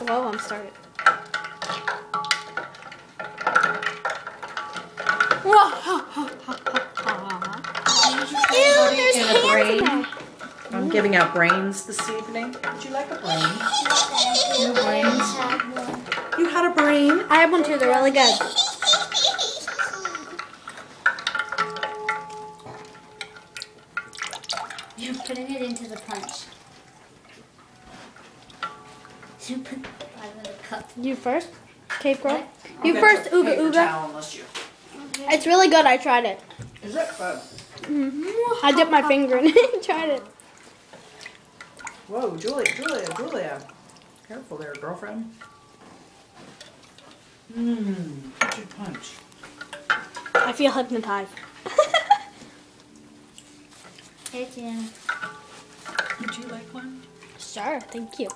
Well, I'm started. Ew, there's in a brain. hands I'm giving out brains this evening. Would you like a brain? No brains. You had a brain? I have one too. They're really good. You're putting it into the punch. You put the bottom of the cup. You first, Cave Girl. What? You first, get the Ooga paper Ooga. towel unless you- It's really good. I tried it. Is it? Oh. Mm-hmm. I dipped my finger in it and tried it. Whoa, Julia, Julia, Julia. Careful there, girlfriend. Mmm, good punch. I feel hypnotized. Hey, Jen. Would you like one? sure, thank you.